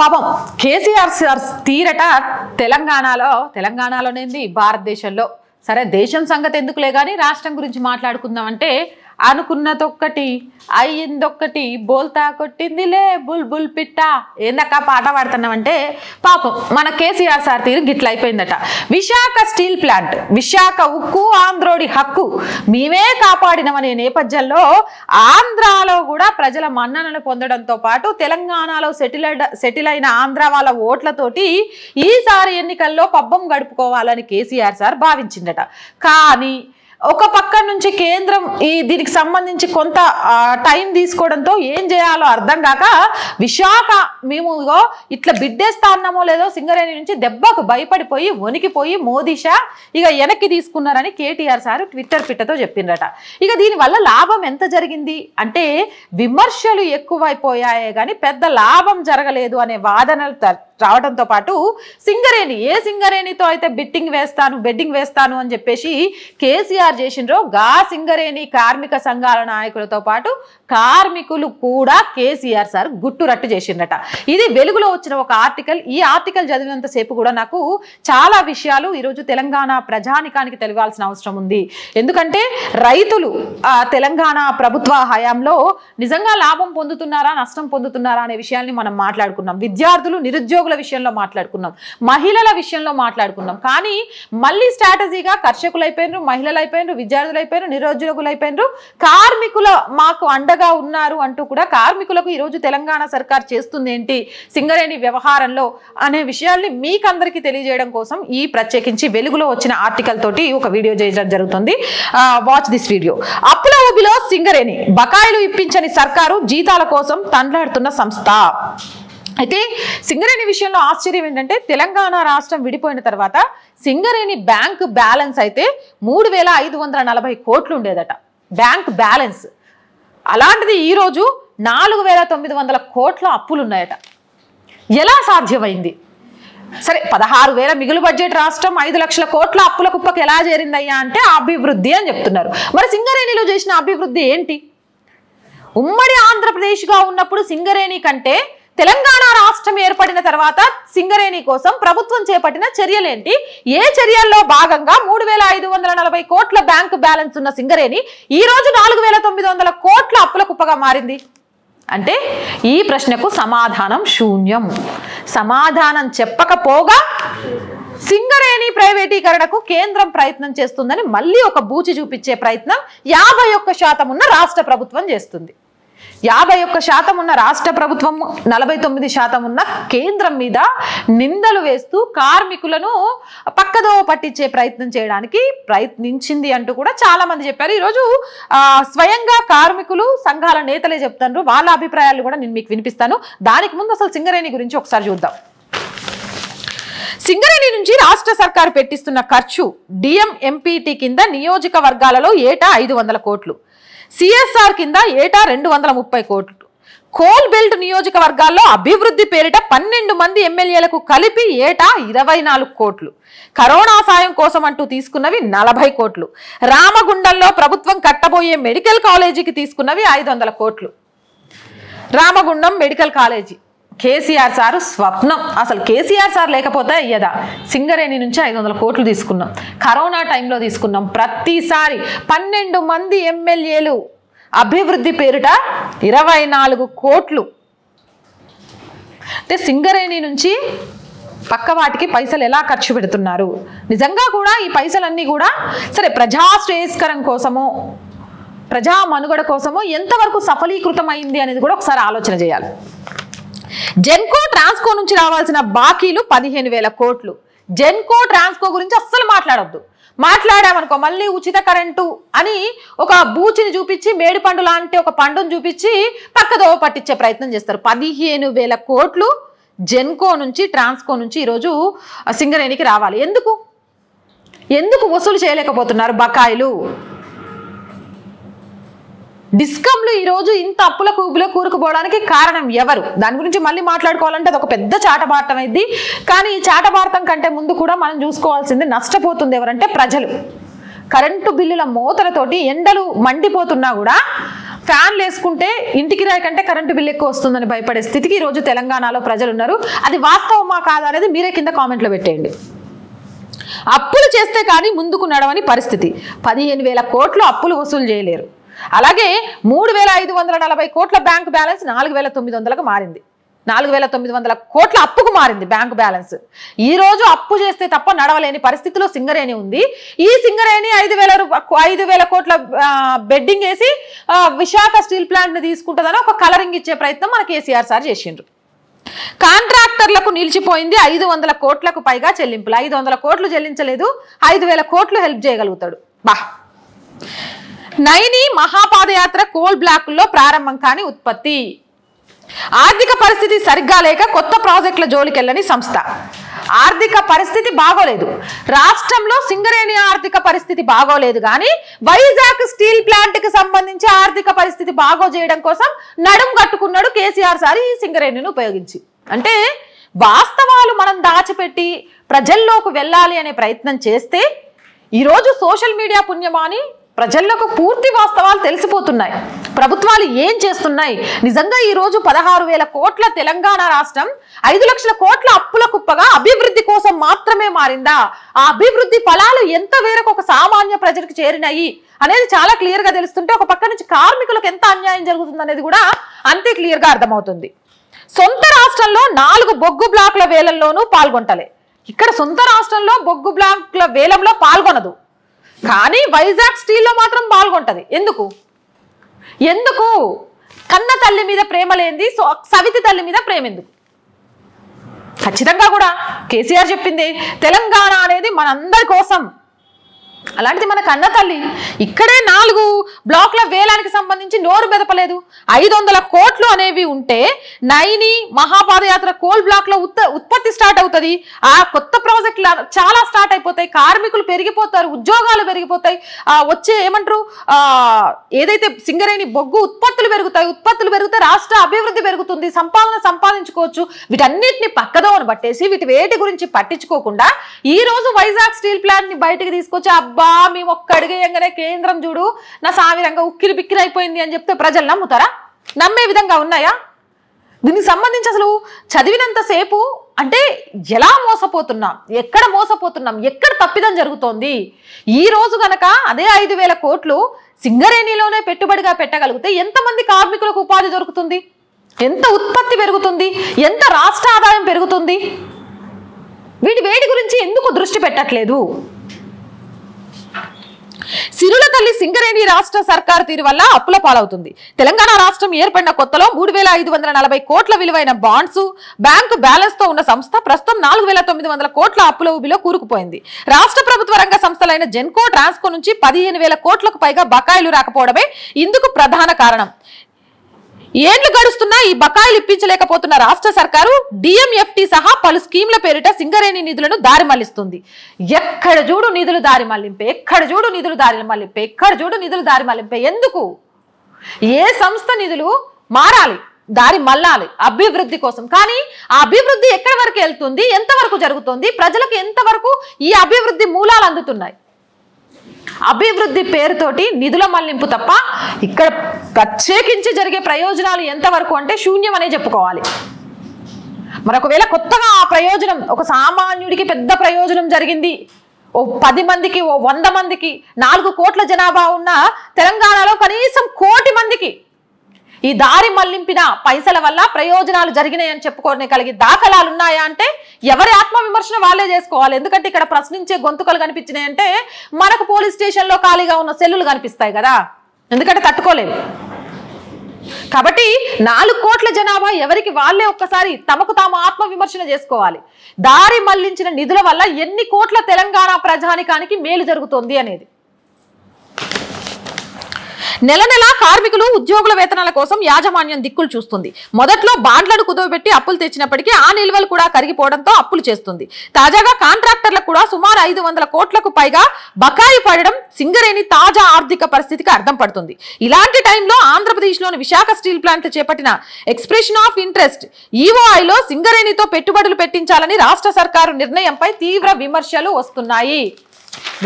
పాపం కేసీఆర్ సార్ తీరట తెలంగాణలో తెలంగాణలోనేంది? భారతదేశంలో. సరే దేశం సంగతి ఎందుకులే కానీ రాష్ట్రం గురించి మాట్లాడుకుందాం అంటే అనుకున్నదొక్కటి అయ్యిందొక్కటి బోల్తా కొట్టిందిలే బుల్ బుల్ పిట్ట. ఏందక్క పాట పాడుతున్నామంటే పాపం మన కేసీఆర్ సార్ తీరు గిట్ల అయిపోయిందట. విశాఖ స్టీల్ ప్లాంట్ విశాఖ ఉక్కు ఆంధ్రోడి హక్కు మేమే కాపాడినమనే నేపథ్యంలో ఆంధ్రాలో కూడా ప్రజల మన్ననలు పొందడంతో పాటు తెలంగాణలో సెటిల్ సెటిల్ అయిన ఆంధ్ర వాళ్ళ ఓట్లతోటి ఈసారి ఎన్నికల్లో పబ్బం గడుపుకోవాలని కేసీఆర్ సార్ భావించిందట. కానీ ఒక పక్క నుంచి కేంద్రం ఈ దీనికి సంబంధించి కొంత టైం తీసుకోవడంతో ఏం చేయాలో అర్థం కాక విశాఖ మేము ఇట్లా బిడ్డేస్తా అన్నామో లేదో సింగరేణి నుంచి దెబ్బకు భయపడిపోయి వణికిపోయి మోదీ షా ఇక వెనక్కి తీసుకున్నారని కేటీఆర్ సార్ ట్విట్టర్ పిట్టతో చెప్పిండ్రట. ఇక దీనివల్ల లాభం ఎంత జరిగింది? అంటే విమర్శలు ఎక్కువైపోయాయే కానీ పెద్ద లాభం జరగలేదు అనే వాదనలు రావడంతో పాటు సింగరేణి ఏ సింగరేణితో అయితే బిట్టింగ్ వేస్తాను బెడ్డింగ్ వేస్తాను అని చెప్పేసి కేసీఆర్ చేసిండ్రో గా సింగరేణి కార్మిక సంఘాల నాయకులతో పాటు కార్మికులు కూడా కేసీఆర్ సార్ గుట్టు రట్టు చేసిండట ఇది వెలుగులో వచ్చిన ఒక ఆర్టికల్. ఈ ఆర్టికల్ చదివినంతసేపు కూడా నాకు చాలా విషయాలు ఈరోజు తెలంగాణ ప్రజానికానికి తెలియాల్సిన అవసరం ఉంది. ఎందుకంటే రైతులు ఆ, తెలంగాణ ప్రభుత్వ హయాంలో నిజంగా లాభం పొందుతున్నారా నష్టం పొందుతున్నారా అనే విషయాల్ని మనం మాట్లాడుకున్నాం. విద్యార్థులు నిరుద్యోగుల విషయంలో మాట్లాడుకున్నాం మహిళల విషయంలో మాట్లాడుకున్నాం. కానీ మళ్ళీ స్ట్రాటజీగా కర్షకులు అయిపోయినారు మహిళలు అయిపోయినారు విద్యార్థులు అయిపోయినారు నిరుద్యోగులు అయిపోయినారు కార్మికుల మాకు అండగా ఉన్నారు అంటూ కూడా కార్మికులకు ఈరోజు తెలంగాణ సర్కార్ చేస్తుంది ఏంటి సింగరేణి వ్యవహారంలో అనే విషయాల్ని మీకందరికీ తెలియజేయడం కోసం ఈ ప్రత్యేకించి వెలుగులో వచ్చిన ఆర్టికల్ తోటి ఒక వీడియో చేయడం జరుగుతుంది. వాచ్ దిస్ వీడియో అప్పుల ఊబిలో సింగరేణి బకాయిలు ఇప్పించని సర్కారు జీతాల కోసం తండ్లాడుతున్న సంస్థ. అయితే సింగరేణి విషయంలో ఆశ్చర్యం ఏంటంటే తెలంగాణ రాష్ట్రం విడిపోయిన తర్వాత సింగరేణి బ్యాంక్ బ్యాలెన్స్ అయితే మూడు వేల ఐదు వందల నలభై కోట్లు ఉండేదట. Bank balance. అలాంటిది ఈరోజు నాలుగు వేల తొమ్మిది వందల కోట్ల అప్పులు ఉన్నాయట ఎలా సాధ్యమైంది? సరే పదహారు వేల మిగులు బడ్జెట్ రాష్ట్రం ఐదు లక్షల కోట్ల అప్పుల కుప్పకి ఎలా చేరిందయ్యా అంటే అభివృద్ధి అని చెప్తున్నారు. మరి సింగరేణిలో చేసిన అభివృద్ధి ఏంటి? ఉమ్మడి ఆంధ్రప్రదేశ్గా ఉన్నప్పుడు సింగరేణి కంటే తెలంగాణ రాష్ట్రం ఏర్పడిన తర్వాత సింగరేణి కోసం ప్రభుత్వం చేపట్టిన చర్యలేంటి? ఏ చర్యల్లో భాగంగా మూడు వేల ఐదు వందల నలభై కోట్ల బ్యాంకు బ్యాలెన్స్ ఉన్న సింగరేణి ఈ రోజు నాలుగు వేల తొమ్మిది వందల కోట్ల అప్పుల కుప్పగా మారింది? అంటే ఈ ప్రశ్నకు సమాధానం శూన్యం. సమాధానం చెప్పకపోగా సింగరేణి ప్రైవేటీకరణకు కేంద్రం ప్రయత్నం చేస్తుందని మళ్ళీ ఒక బూచి చూపించే ప్రయత్నం యాభై ఒక్క శాతం ఉన్న రాష్ట్ర ప్రభుత్వం చేస్తుంది. యాభై ఒక్క శాతం ఉన్న రాష్ట్ర ప్రభుత్వం నలభై తొమ్మిది శాతం ఉన్న కేంద్రం మీద నిందలు వేస్తూ కార్మికులను పక్కదో పట్టించే ప్రయత్నం చేయడానికి ప్రయత్నించింది అంటూ కూడా చాలా మంది చెప్పారు. ఈరోజు స్వయంగా కార్మికులు సంఘాల నేతలే చెప్తారు వాళ్ళ అభిప్రాయాలు కూడా నేను మీకు వినిపిస్తాను. దానికి ముందు అసలు సింగరేణి గురించి ఒకసారి చూద్దాం. సింగరేణి నుంచి రాష్ట్ర సర్కారు పెట్టిస్తున్న ఖర్చు డిఎం ఎంపీటీ కింద నియోజకవర్గాలలో ఏటా ఐదు వందల కోట్లు. సిఎస్ఆర్ కింద ఏటా రెండు వందల ముప్పై కోట్లు. కోల్ బెల్ట్ నియోజకవర్గాల్లో అభివృద్ధి పేరిట పన్నెండు మంది ఎమ్మెల్యేలకు కలిపి ఏటా ఇరవై నాలుగు కోట్లు. కరోనా సాయం కోసం అంటూ తీసుకున్నవి నలభై కోట్లు. రామగుండంలో ప్రభుత్వం కట్టబోయే మెడికల్ కాలేజీకి తీసుకున్నవి ఐదు వందల కోట్లు. Ramagundam medical college. KCR sir స్వప్నం. అసలు కేసీఆర్ సార్ లేకపోతే అయ్యదా సింగరేణి నుంచి ఐదు వందల కోట్లు తీసుకున్నాం. కరోనా టైంలో తీసుకున్నాం ప్రతిసారి. పన్నెండు మంది ఎమ్మెల్యేలు. అభివృద్ధి పేరిట ఇరవై నాలుగు కోట్లు. అంటే సింగరేణి నుంచి పక్క వాటికి పైసలు ఎలా ఖర్చు పెడుతున్నారు? నిజంగా కూడా ఈ పైసలన్నీ కూడా సరే ప్రజా శ్రేయస్కరం కోసమో ప్రజా మనుగడ కోసము ఎంతవరకు సఫలీకృతం అయింది అనేది కూడా ఒకసారి ఆలోచన చేయాలి. జెన్కో ట్రాన్స్కో నుంచి రావాల్సిన బాకీలు పదిహేను వేల కోట్లు. జెన్కో ట్రాన్స్కో గురించి అస్సలు మాట్లాడొద్దు. మాట్లాడామనుకో మళ్ళీ ఉచిత కరెంటు అని ఒక బూచిని చూపించి మేడి పండు లాంటి ఒక పండును చూపించి పక్కదోవ పట్టించే ప్రయత్నం చేస్తారు. పదిహేను వేల కోట్లు జెన్కో నుంచి ట్రాన్స్కో నుంచి ఈరోజు సింగరేణికి రావాలి. ఎందుకు? ఎందుకు వసూలు చేయలేకపోతున్నారు బకాయిలు? డిస్కంలు ఈ రోజు ఇంత అప్పుల కూపులో కూరుకుపోవడానికి కారణం ఎవరు? దాని గురించి మళ్ళీ మాట్లాడుకోవాలంటే అది ఒక పెద్ద చాటభారతం అయింది కానీ ఈ చాటభారతం కంటే ముందు కూడా మనం చూసుకోవాల్సింది నష్టపోతుంది ఎవరంటే ప్రజలు. కరెంటు బిల్లుల మూతలతోటి ఎండలు మండిపోతున్నా కూడా ఫ్యాన్లు వేసుకుంటే ఇంటికి రాయి కంటే కరెంటు బిల్ ఎక్కువ వస్తుందని భయపడే స్థితికి ఈరోజు తెలంగాణలో ప్రజలు ఉన్నారు. అది వాస్తవమా కాదా అనేది మీరే కింద కామెంట్లో పెట్టేయండి. అప్పులు చేస్తే కానీ ముందుకు నడవని పరిస్థితి. పదిహేను వేల కోట్లు అప్పులు వసూలు చేయలేరు. అలాగే మూడు వేల ఐదు వందల నలభై కోట్ల బ్యాంక్ బ్యాలెన్స్ నాలుగు వేల తొమ్మిది వందలకు మారింది. నాలుగు వేల తొమ్మిది వందల కోట్ల అప్పుకు మారింది బ్యాంకు బ్యాలెన్స్. ఈ రోజు అప్పు చేస్తే తప్ప నడవలేని పరిస్థితిలో సింగరేణి ఉంది. ఈ సింగరేణి ఐదు వేల ఐదు వేల కోట్ల బెడ్డింగ్ వేసి విశాఖ స్టీల్ ప్లాంట్ని తీసుకుంటుందని ఒక కలరింగ్ ఇచ్చే ప్రయత్నం మన కేసీఆర్ సార్ చేసిండ్రు. కాంట్రాక్టర్లకు నిలిచిపోయింది ఐదు వందల కోట్లకు పైగా చెల్లింపులు. ఐదు వందల కోట్లు చెల్లించలేదు ఐదు వేల కోట్లు హెల్ప్ చేయగలుగుతాడు. బా. నైని మహాపాదయాత్ర కోల్ బ్లాకుల్లో ప్రారంభం కాని ఉత్పత్తి. ఆర్థిక పరిస్థితి సరిగ్గా లేక కొత్త ప్రాజెక్టుల జోలికెళ్ళని సంస్థ. ఆర్థిక పరిస్థితి బాగోలేదు. రాష్ట్రంలో సింగరేణి ఆర్థిక పరిస్థితి బాగోలేదు కానీ వైజాగ్ స్టీల్ ప్లాంట్కి సంబంధించి ఆర్థిక పరిస్థితి బాగో చేయడం కోసం నడుం కట్టుకున్నాడు కేసీఆర్ సారి ఈ సింగరేణిని ఉపయోగించి. అంటే వాస్తవాలు మనం దాచిపెట్టి ప్రజల్లోకి వెళ్ళాలి అనే ప్రయత్నం చేస్తే ఈరోజు సోషల్ మీడియా పుణ్యమాని ప్రజలకు పూర్తి వాస్తవాలు తెలిసిపోతున్నాయి. ప్రభుత్వాలు ఏం చేస్తున్నాయి? నిజంగా ఈ రోజు పదహారు వేల కోట్ల తెలంగాణ రాష్ట్రం ఐదు లక్షల కోట్ల అప్పుల కుప్పగా అభివృద్ధి కోసం మాత్రమే మారిందా? ఆ అభివృద్ధి ఫలాలు ఎంత వేరకు ఒక సామాన్య ప్రజలకు చేరినాయి? అనేది చాలా క్లియర్గా తెలుస్తుంటే ఒక పక్క నుంచి కార్మికులకు ఎంత అన్యాయం జరుగుతుంది అనేది కూడా అంతే క్లియర్గా అర్థమవుతుంది. సొంత రాష్ట్రంలో నాలుగు బొగ్గు బ్లాక్ల వేలంలోనూ పాల్గొంటలే. ఇక్కడ సొంత రాష్ట్రంలో బొగ్గు బ్లాక్ల వేలంలో పాల్గొనదు. కానీ వైజాగ్ స్టీల్లో మాత్రం పాల్గొంటది. ఎందుకు? ఎందుకు? కన్న తల్లి మీద ప్రేమ లేనిది సో- సవితి తల్లి మీద ప్రేమ ఎందుకు? ఖచ్చితంగా కూడా కేసీఆర్ చెప్పింది తెలంగాణ అనేది మనందరి కోసం. అలాంటిది మన కన్న తల్లి ఇక్కడే నాలుగు బ్లాక్ల వేలానికి సంబంధించి నోరు మెదపలేదు. ఐదు వందల కోట్లు అనేవి ఉంటే నైని మహాపాదయాత్ర కోల్ బ్లాక్లో ఉత్త ఉత్పత్తి స్టార్ట్ అవుతుంది. ఆ కొత్త ప్రాజెక్టులు చాలా స్టార్ట్ అయిపోతాయి. కార్మికులు పెరిగిపోతారు ఉద్యోగాలు పెరిగిపోతాయి. ఆ వచ్చే ఏమంటారు? ఏదైతే సింగరేణి బొగ్గు ఉత్పత్తులు పెరుగుతాయి ఉత్పత్తులు పెరిగితే రాష్ట్ర అభివృద్ధి పెరుగుతుంది. సంపాదన సంపాదించుకోవచ్చు. వీటన్నిటిని పక్కదోవను పట్టేసి వీటి వేటి గురించి పట్టించుకోకుండా ఈ రోజు వైజాగ్ స్టీల్ ప్లాంట్ని బయటికి తీసుకొచ్చి అబ్బా మేము ఒక్క అడిగేయంగానే కేంద్రం చూడు నా సావిధంగా ఉక్కిరి బిక్కిరి అయిపోయింది అని చెప్తే ప్రజలు నమ్ముతారా? నమ్మే విధంగా ఉన్నాయా? దీనికి సంబంధించి అసలు చదివినంతసేపు అంటే ఎలా మోసపోతున్నాం? ఎక్కడ మోసపోతున్నాం? ఎక్కడ తప్పిదం జరుగుతోంది? ఈ రోజు గనక అదే ఐదు వేల కోట్లు సింగరేణిలోనే పెట్టుబడిగా పెట్టగలిగితే ఎంతమంది కార్మికులకు ఉపాధి దొరుకుతుంది? ఎంత ఉత్పత్తి పెరుగుతుంది? ఎంత రాష్ట్ర ఆదాయం పెరుగుతుంది? వీటి వేడి గురించి ఎందుకు దృష్టి పెట్టట్లేదు? సిరుల తల్లి సింగరేణి రాష్ట్ర సర్కారు తీరు వల్ల అప్పుల పాలవుతుంది. తెలంగాణ రాష్ట్రం ఏర్పడిన కొత్తలో మూడు వేల ఐదు వందల నలభై కోట్ల విలువైన బాండ్స్ బ్యాంకు బ్యాలెన్స్తో ఉన్న సంస్థ ప్రస్తుతం నాలుగు వేల తొమ్మిది వందల కోట్ల అప్పుల ఊబిలో కూరుకుపోయింది. రాష్ట్ర ప్రభుత్వ రంగ సంస్థలైన జెన్కో ట్రాన్స్కో నుంచి పదిహేను వేల కోట్లకు పైగా బకాయిలు రాకపోవడమే ఇందుకు ప్రధాన కారణం. ఏండ్లు గడుస్తున్నా ఈ బకాయిలు ఇప్పించలేకపోతున్న రాష్ట్ర సర్కారు డిఎంఎఫ్టి సహా పలు స్కీమ్ల పేరిట సింగరేణి నిధులను దారి మళ్ళిస్తుంది. ఎక్కడ చూడు నిధులు దారి మళ్ళింపే ఎక్కడ చూడు నిధులు దారి మళ్ళింపే ఎక్కడ చూడు నిధులు దారి మళ్ళింపే ఎందుకు? ఏ సంస్థ నిధులు మారాలి దారి మళ్ళాలి అభివృద్ధి కోసం. కానీ ఆ అభివృద్ధి ఎక్కడి వరకు వెళ్తుంది ఎంతవరకు జరుగుతుంది ప్రజలకు ఎంతవరకు ఈ అభివృద్ధి మూలాలు అందుతున్నాయి? అభివృద్ధి పేరుతోటి నిధుల మళ్ళింపు తప్ప ఇక్కడ ప్రత్యేకించి జరిగే ప్రయోజనాలు ఎంతవరకు అంటే శూన్యం అనే చెప్పుకోవాలి. మరి ఒకవేళ కొత్తగా ఆ ప్రయోజనం ఒక సామాన్యుడికి పెద్ద ప్రయోజనం జరిగింది. ఓ పది మందికి ఓ వంద మందికి నాలుగు కోట్ల జనాభా ఉన్న తెలంగాణలో కనీసం కోటి మందికి ఈ దారి మళ్ళింపిన పైసల వల్ల ప్రయోజనాలు జరిగినాయని చెప్పుకోని కలిగి దాఖలాలు ఉన్నాయా అంటే ఎవరి ఆత్మవిమర్శన వాళ్ళే చేసుకోవాలి. ఎందుకంటే ఇక్కడ ప్రశ్నించే గొంతుకలు కనిపించినాయంటే మనకు పోలీస్ స్టేషన్లో ఖాళీగా ఉన్న సెల్లులు కనిపిస్తాయి కదా. ఎందుకంటే తట్టుకోలేదు కాబట్టి నాలుగు కోట్ల జనాభా ఎవరికి వాళ్ళే ఒక్కసారి తమకు తాము ఆత్మవిమర్శన చేసుకోవాలి. దారి మళ్ళించిన నిధుల వల్ల ఎన్ని కోట్ల తెలంగాణ ప్రజానికానికి మేలు జరుగుతోంది అనేది. నెల నెల కార్మికులు ఉద్యోగుల వేతనాల కోసం యాజమాన్యం దిక్కులు చూస్తుంది. మొదట్లో బాండ్లను కుదవబెట్టి అప్పులు తెచ్చినప్పటికీ ఆ నిల్వలు కూడా కరిగిపోవడంతో అప్పులు చేస్తుంది. తాజాగా కాంట్రాక్టర్లకు కూడా సుమారు ఐదు వందల కోట్లకు పైగా బకాయి పడడం సింగరేణి తాజా ఆర్థిక పరిస్థితికి అర్థం పడుతుంది. ఇలాంటి టైంలో ఆంధ్రప్రదేశ్లోని విశాఖ స్టీల్ ప్లాంట్లు చేపట్టిన ఎక్స్ప్రెషన్ ఆఫ్ ఇంట్రెస్ట్ ఈఓఐలో సింగరేణితో పెట్టుబడులు పెట్టించాలని రాష్ట్ర సర్కారు నిర్ణయంపై తీవ్ర విమర్శలు వస్తున్నాయి.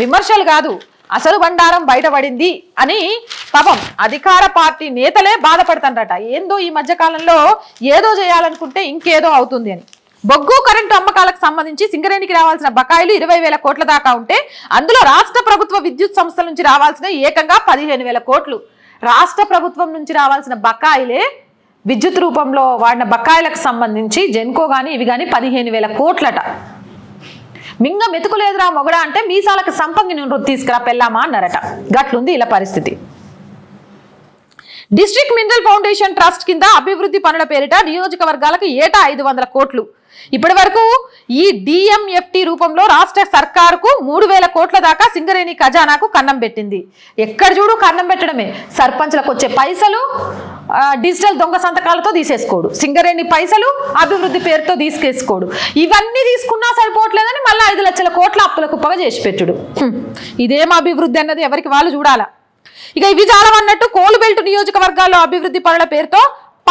విమర్శలు కాదు అసలు బండారం బయటపడింది అని పాపం అధికార పార్టీ నేతలే బాధపడుతుండట ఏందో ఈ మధ్యకాలంలో ఏదో చేయాలనుకుంటే ఇంకేదో అవుతుంది అని. బొగ్గు కరెంటు అమ్మకాలకు సంబంధించి సింగరేణికి రావాల్సిన బకాయిలు ఇరవై వేల కోట్ల దాకా ఉంటే అందులో రాష్ట్ర ప్రభుత్వ విద్యుత్ సంస్థల నుంచి రావాల్సిన ఏకంగా పదిహేను వేల కోట్లు. రాష్ట్ర ప్రభుత్వం నుంచి రావాల్సిన బకాయిలే విద్యుత్ రూపంలో వాడిన బకాయిలకు సంబంధించి జెన్కో కానీ ఇవి కానీ పదిహేను వేల కోట్లట. మింగ మెతుకులేదురా మొగడా అంటే మీసాలకు సంపంగి నూనె తీసుకురా పెళ్ళామా అన్నారట. గట్లుంది ఇలా పరిస్థితి. డిస్ట్రిక్ట్ మినరల్ ఫౌండేషన్ ట్రస్ట్ కింద అభివృద్ధి పనుల పేరిట నియోజకవర్గాలకు ఏటా ఐదు వందల కోట్లు. ఇప్పటి వరకు ఈ డిఎంఎఫ్టి రూపంలో రాష్ట్ర సర్కారుకు మూడు వేల కోట్ల దాకా సింగరేణి ఖజానాకు కన్నం పెట్టింది. ఎక్కడ చూడు కన్నం పెట్టడమే. సర్పంచ్లకు వచ్చే పైసలు డిజిటల్ దొంగ సంతకాలతో తీసేసుకోడు. సింగరేణి పైసలు అభివృద్ధి పేరుతో తీసుకేసుకోడు ఇవన్నీ తీసుకున్నా సరిపోవట్లేదని మళ్ళీ ఐదు లక్షల కోట్ల అప్పులకు పగ చేసి పెట్టుడు. ఇదేం అభివృద్ధి అన్నది ఎవరికి వాళ్ళు చూడాలా? ఇక ఇవి చాలవన్నట్టు కోలుబెల్ట్ నియోజకవర్గాల్లో అభివృద్ధి పనుల పేరుతో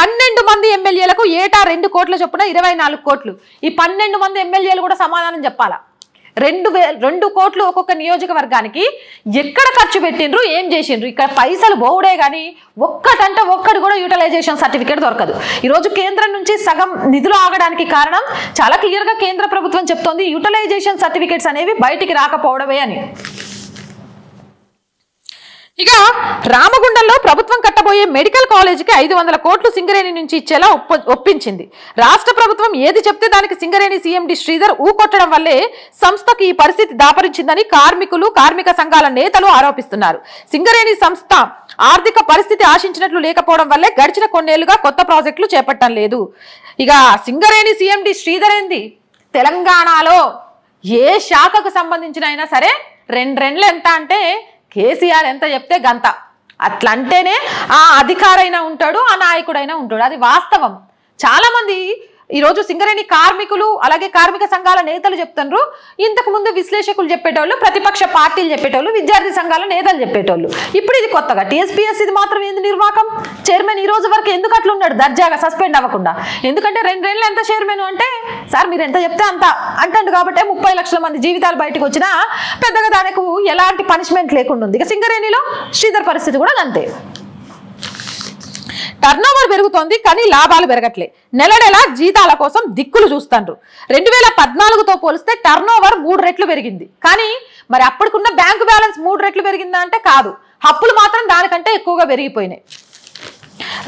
పన్నెండు మంది ఎమ్మెల్యేలకు ఏటా రెండు కోట్ల చొప్పున ఇరవై నాలుగు కోట్లు. ఈ పన్నెండు మంది ఎమ్మెల్యేలు కూడా సమాధానం చెప్పాలా? రెండు రెండు కోట్లు ఒక్కొక్క నియోజకవర్గానికి ఎక్కడ ఖర్చు పెట్టిండ్రు ఏం చేసిండ్రు? ఇక్కడ పైసలు బోవుడే కానీ ఒక్కటంటే ఒక్కటి కూడా యూటిలైజేషన్ సర్టిఫికేట్ దొరకదు. ఈరోజు కేంద్రం నుంచి సగం నిధులు ఆగడానికి కారణం చాలా క్లియర్గా కేంద్ర ప్రభుత్వం చెప్తోంది యూటిలైజేషన్ సర్టిఫికేట్స్ అనేవి బయటికి రాకపోవడమే అని. ఇక రామగుండంలో ప్రభుత్వం కట్టబోయే మెడికల్ కాలేజీకి ఐదు వందల కోట్లు సింగరేణి నుంచి ఇచ్చేలా ఒప్ప ఒప్పించింది. రాష్ట్ర ప్రభుత్వం ఏది చెప్తే దానికి సింగరేణి సీఎండి శ్రీధర్ ఊకొట్టడం వల్లే సంస్థకు ఈ పరిస్థితి దాపరించిందని కార్మికులు కార్మిక సంఘాల నేతలు ఆరోపిస్తున్నారు. సింగరేణి సంస్థ ఆర్థిక పరిస్థితి ఆశించినట్లు లేకపోవడం వల్లే గడిచిన కొన్నేళ్ళుగా కొత్త ప్రాజెక్టులు చేపట్టడం లేదు. ఇక సింగరేణి సీఎండి శ్రీధర్ ఏంది? తెలంగాణలో ఏ శాఖకు సంబంధించిన అయినా సరే రెండు రెండ్లు ఎంత అంటే కేసీఆర్ ఎంత చెప్తే గంత. అట్లంటేనే ఆ అధికారైనా ఉంటాడు ఆ నాయకుడైనా ఉంటాడు. అది వాస్తవం. చాలామంది ఈరోజు సింగరేణి కార్మికులు అలాగే కార్మిక సంఘాల నేతలు చెప్తున్నారు ఇంతకు ముందు విశ్లేషకులు చెప్పేటోళ్ళు ప్రతిపక్ష పార్టీలు చెప్పేటోళ్ళు విద్యార్థి సంఘాల నేతలు చెప్పేటోళ్ళు. ఇప్పుడు ఇది కొత్తగా. టీఎస్పీఎస్ ఇది మాత్రం ఏంది నిర్వాకం? చైర్మన్ ఈ రోజు వరకు ఎందుకు అట్లా ఉన్నాడు? దర్జాగా సస్పెండ్ అవ్వకుండా. ఎందుకంటే రెండు రెండులు ఎంత చైర్మన్ అంటే సార్ మీరు ఎంత చెప్తే అంత అంటాడు కాబట్టి ముప్పై లక్షల మంది జీవితాలు బయటకు వచ్చినా పెద్దగా దానికి ఎలాంటి పనిష్మెంట్ లేకుండా ఉంది. ఇక సింగరేణిలో శ్రీధర్ పరిస్థితి కూడా అంతే. టర్నోవర్ పెరుగుతోంది కానీ లాభాలు పెరగట్లే. నెల నెల జీతాల కోసం దిక్కులు చూస్తాండ్రు. రెండు వేల పద్నాలుగుతో పోలిస్తే టర్నోవర్ మూడు రెట్లు పెరిగింది. కానీ మరి అప్పటికున్న బ్యాంకు బ్యాలెన్స్ మూడు రెట్లు పెరిగిందా అంటే కాదు. అప్పులు మాత్రం దానికంటే ఎక్కువగా పెరిగిపోయినాయి.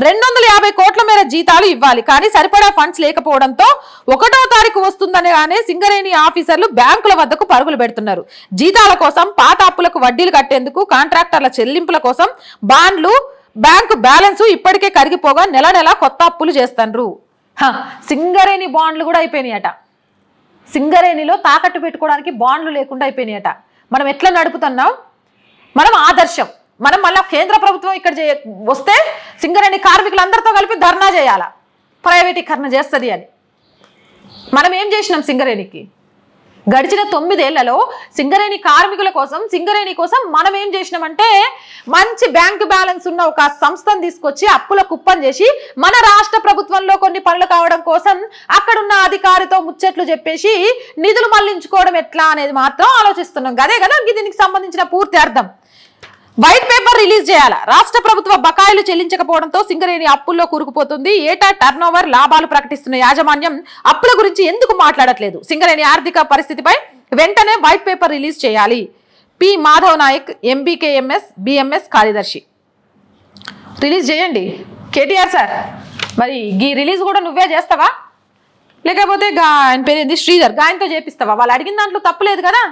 రెండు వందల యాభై కోట్ల మేర జీతాలు ఇవ్వాలి కానీ సరిపడా ఫండ్స్ లేకపోవడంతో ఒకటో తారీఖు వస్తుందనగానే సింగరేణి ఆఫీసర్లు బ్యాంకుల వద్దకు పరుగులు పెడుతున్నారు. జీతాల కోసం పాత అప్పులకు వడ్డీలు కట్టేందుకు కాంట్రాక్టర్ల చెల్లింపుల కోసం బాండ్లు బ్యాంకు బ్యాలెన్స్ ఇప్పటికే కరిగిపోగా నెల నెల కొత్త అప్పులు చేస్తాండ్రు. హ, సింగరేణి బాండ్లు కూడా అయిపోయినాయట. సింగరేణిలో తాకట్టు పెట్టుకోవడానికి బాండ్లు లేకుండా అయిపోయినాయట. మనం ఎట్లా నడుపుతున్నాం? మనం ఆదర్శం. మనం మళ్ళీ కేంద్ర ప్రభుత్వం ఇక్కడ వస్తే సింగరేణి కార్మికులందరితో కలిపి ధర్నా చేయాలా? ప్రైవేటీకరణ చేస్తుంది అని. మనం ఏం చేసినాం సింగరేణికి? గడిచిన తొమ్మిదేళ్ళలో సింగరేణి కార్మికుల కోసం సింగరేణి కోసం మనం ఏం చేసినామంటే మంచి బ్యాంక్ బ్యాలెన్స్ ఉన్న ఒక సంస్థను తీసుకొచ్చి అప్పుల కుప్పం చేసి మన రాష్ట్ర ప్రభుత్వంలో కొన్ని పనులు కావడం కోసం అక్కడున్న అధికారితో ముచ్చట్లు చెప్పేసి నిధులు మళ్ళించుకోవడం ఎట్లా అనేది మాత్రం ఆలోచిస్తున్నాం. అదే కదా? దీనికి సంబంధించిన పూర్తి అర్థం. వైట్ పేపర్ రిలీజ్ చేయాలా? రాష్ట్ర ప్రభుత్వ బకాయిలు చెల్లించకపోవడంతో సింగరేణి అప్పుల్లో కూరుకుపోతుంది. ఏటా టర్నోవర్ లాభాలు ప్రకటిస్తున్న యాజమాన్యం అప్పుల గురించి ఎందుకు మాట్లాడట్లేదు? సింగరేణి ఆర్థిక పరిస్థితిపై వెంటనే వైట్ పేపర్ రిలీజ్ చేయాలి. P. Madhav Nayak MBKMS BMS కార్యదర్శి. రిలీజ్ చేయండి. కేటీఆర్ సార్ మరి ఈ రిలీజ్ కూడా నువ్వే చేస్తావా? లేకపోతే ఆయన పేరు ఏంది శ్రీధర్ గాయంతో చేపిస్తావా? వాళ్ళు అడిగిన దాంట్లో తప్పులేదు కదా?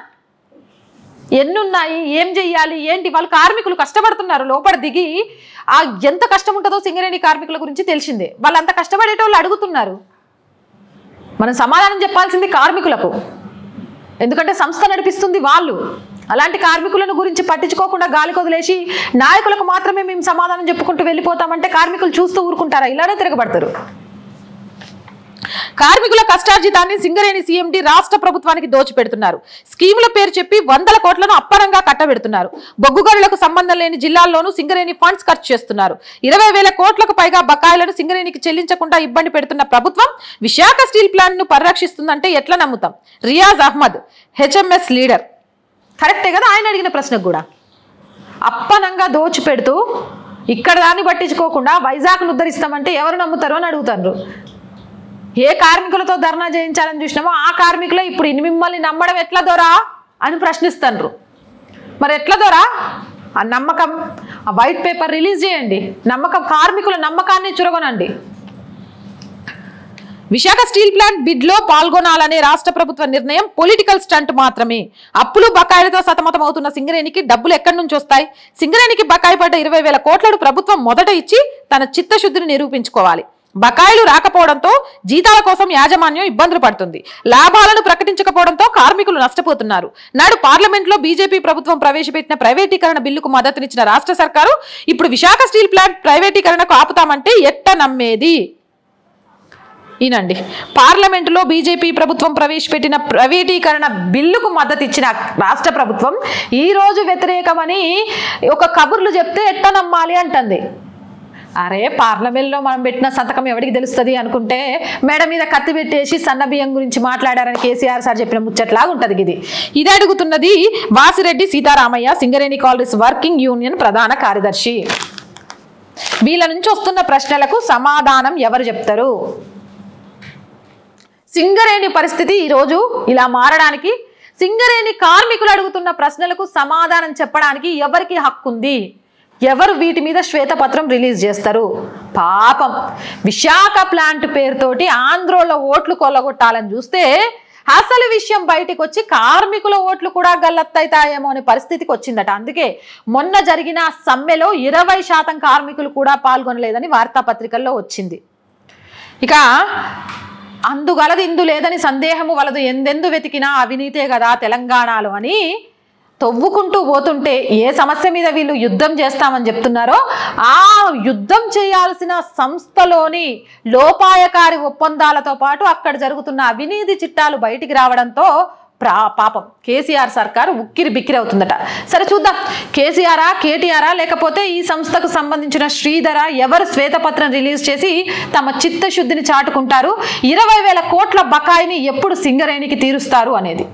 ఎన్నున్నాయి? ఏం చెయ్యాలి? ఏంటి? వాళ్ళు కార్మికులు కష్టపడుతున్నారు. లోపల దిగి ఆ ఎంత కష్టం ఉంటుందో సింగరేణి కార్మికుల గురించి తెలిసిందే. వాళ్ళు అంత కష్టపడేటోళ్ళు అడుగుతున్నారు. మనం సమాధానం చెప్పాల్సింది కార్మికులకు. ఎందుకంటే సంస్థ నడిపిస్తుంది వాళ్ళు. అలాంటి కార్మికులను గురించి పట్టించుకోకుండా గాలి కొదిలేసి నాయకులకు మాత్రమే మేము సమాధానం చెప్పుకుంటూ వెళ్ళిపోతామంటే కార్మికులు చూస్తూ ఊరుకుంటారా? ఇలానే తిరగబడతారు. కార్మికుల కష్టార్జితాన్ని సింగరేణి సీఎండి రాష్ట్ర ప్రభుత్వానికి దోచిపెడుతున్నారు. స్కీముల పేరు చెప్పి వందల కోట్లను అప్పనంగా కట్టబెడుతున్నారు. బొగ్గుగడులకు సంబంధం లేని జిల్లాల్లోనూ సింగరేణి ఫండ్స్ ఖర్చు చేస్తున్నారు. ఇరవై వేల కోట్లకు పైగా బకాయిలను సింగరేణికి చెల్లించకుండా ఇబ్బంది పెడుతున్న ప్రభుత్వం విశాఖ స్టీల్ ప్లాంట్ను పరిరక్షిస్తుందంటే ఎట్లా నమ్ముతాం? Riyaz Ahmed HMS leader. కరెక్టే కదా? ఆయన అడిగిన ప్రశ్నకు కూడా. అప్పనంగా దోచిపెడుతూ ఇక్కడ దాన్ని పట్టించుకోకుండా వైజాగ్ను ఉద్ధరిస్తామంటే ఎవరు నమ్ముతారు అని అడుగుతారు ఏ కార్మికులతో ధర్నా చేయించాలని చూసినామో ఆ కార్మికులే ఇప్పుడు ఇన్ని మిమ్మల్ని నమ్మడం ఎట్లా దొరా అని ప్రశ్నిస్తారు మరి ఎట్లా దొరా? ఆ నమ్మకం ఆ వైట్ పేపర్ రిలీజ్ చేయండి. నమ్మకం కార్మికుల నమ్మకాన్ని చురగొనండి. విశాఖ స్టీల్ ప్లాంట్ బిడ్లో పాల్గొనాలనే రాష్ట్ర ప్రభుత్వ నిర్ణయం పొలిటికల్ స్టంట్ మాత్రమే. అప్పులు బకాయిలతో సతమతమవుతున్న సింగరేణికి డబ్బులు ఎక్కడి నుంచి వస్తాయి? సింగరేణికి బకాయి పడ్డ ఇరవై వేల కోట్లను ప్రభుత్వం మొదట ఇచ్చి తన చిత్తశుద్ధిని నిరూపించుకోవాలి. బకాయిలు రాకపోవడంతో జీతాల కోసం యాజమాన్యం ఇబ్బందులు పడుతుంది. లాభాలను ప్రకటించకపోవడంతో కార్మికులు నష్టపోతున్నారు. నాడు పార్లమెంట్లో బీజేపీ ప్రభుత్వం ప్రవేశపెట్టిన ప్రైవేటీకరణ బిల్లుకు మద్దతునిచ్చిన రాష్ట్ర సర్కారు ఇప్పుడు విశాఖ స్టీల్ ప్లాంట్ ప్రైవేటీకరణకు ఆపుతామంటే ఎట్ట నమ్మేది? ఈనండి పార్లమెంటులో బీజేపీ ప్రభుత్వం ప్రవేశపెట్టిన ప్రైవేటీకరణ బిల్లుకు మద్దతు ఇచ్చిన రాష్ట్ర ప్రభుత్వం ఈరోజు వ్యతిరేకమని ఒక కబుర్లు చెప్తే ఎట్ట నమ్మాలి అంటుంది. అరే పార్లమెంట్లో మనం పెట్టిన సంతకం ఎవరికి తెలుస్తుంది అనుకుంటే మేడ మీద కత్తి పెట్టేసి సన్న బియ్యం గురించి మాట్లాడారని కేసీఆర్ సార్ చెప్పిన ముచ్చట్లాగా ఉంటుంది ఇది ఇది అడుగుతున్నది Vasireddy Seetharamaiah Singareni collieries working union ప్రధాన కార్యదర్శి. వీళ్ళ నుంచి వస్తున్న ప్రశ్నలకు సమాధానం ఎవరు చెప్తారు? సింగరేణి పరిస్థితి ఈరోజు ఇలా మారడానికి సింగరేణి కార్మికులు అడుగుతున్న ప్రశ్నలకు సమాధానం చెప్పడానికి ఎవరికి హక్కు ఉంది ఎవరు వీటి మీద శ్వేతపత్రం రిలీజ్ చేస్తారు? పాపం. విశాఖ ప్లాంట్ పేరుతోటి ఆంధ్రోలో ఓట్లు కొల్లగొట్టాలని చూస్తే అసలు విషయం బయటికి వచ్చి కార్మికుల ఓట్లు కూడా గల్లత్తవుతాయేమో అనే పరిస్థితికి వచ్చిందట. అందుకే మొన్న జరిగిన సమ్మెలో ఇరవై శాతం కార్మికులు కూడా పాల్గొనలేదని వార్తాపత్రికల్లో వచ్చింది. ఇక అందుగలది ఇందు లేదని సందేహము వలదు. ఎందెందు వెతికినా అవినీతే కదా తెలంగాణలో అని తవ్వుకుంటూ పోతుంటే ఏ సమస్య మీద వీళ్ళు యుద్ధం చేస్తామని చెప్తున్నారో ఆ యుద్ధం చేయాల్సిన సంస్థలోని లోపాయకారి ఒప్పందాలతో పాటు అక్కడ జరుగుతున్న అవినీతి చిట్టాలు బయటికి రావడంతో ప్రా పాపం కేసీఆర్ సర్కార్ ఉక్కిరి బిక్కిరి అవుతుందట. సరే చూద్దాం. కేసీఆరా కేటీఆరా లేకపోతే ఈ సంస్థకు సంబంధించిన శ్రీధర ఎవరు శ్వేతపత్రం రిలీజ్ చేసి తమ చిత్తశుద్ధిని చాటుకుంటారు? ఇరవై వేల కోట్ల బకాయిని ఎప్పుడు సింగరేణికి తీరుస్తారు అనేది.